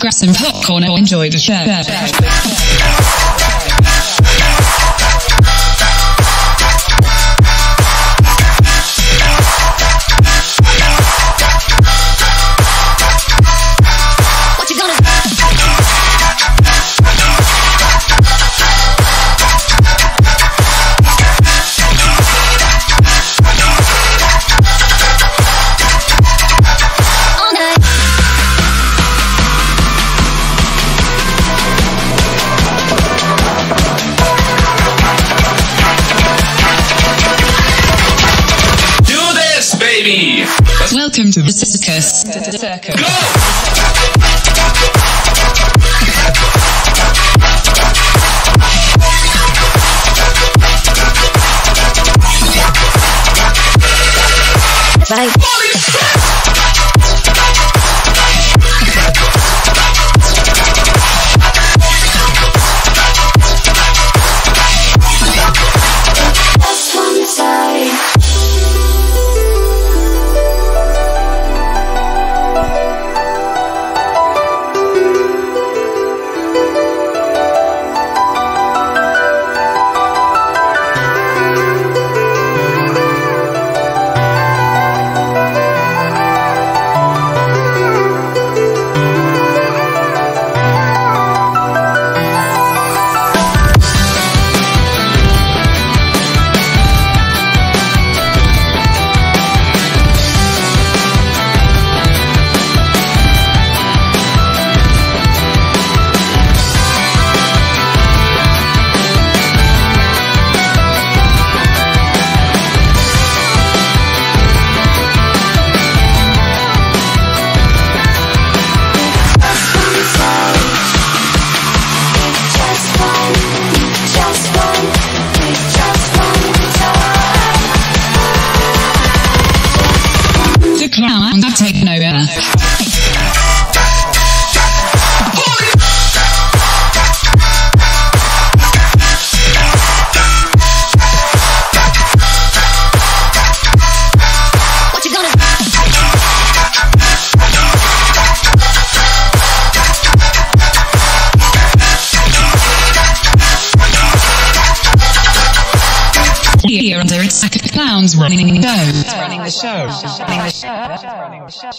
grab some popcorn and enjoy the show. Welcome to the circus. Bye. Of clowns running the show. Running the show. Running the show.